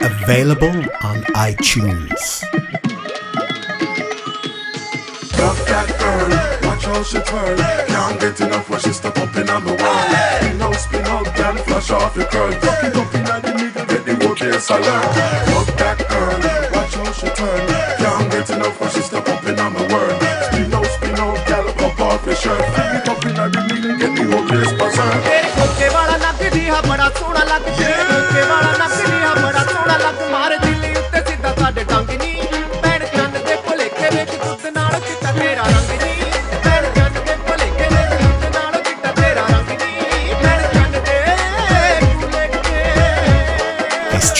Available on iTunes. Love that girl, watch how she twirl. Can't get enough when she stop up in my world. Spin out, spin out, girl, flush off your curl. Drop up in the middle, get the whole case alert. Love that girl.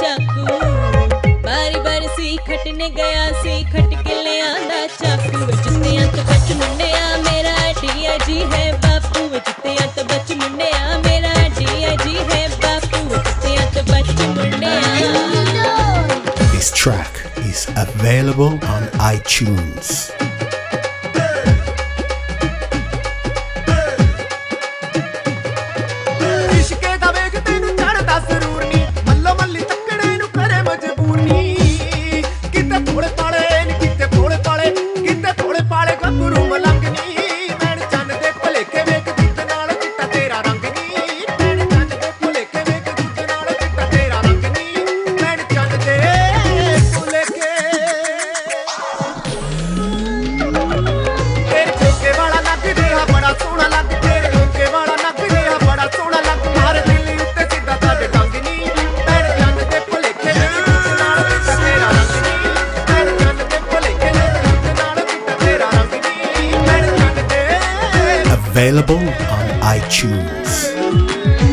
चाकू। बारी बारी सी खटने गया सी खट के ले आंदा चाकू। जितिया तो बच मुंडिया, मेरा डिया जी है बापू। जितिया तो बच मुंडिया, मेरा डिया जी है बापू। जितिया तो बच मुंडिया। This track is available on iTunes. available on iTunes.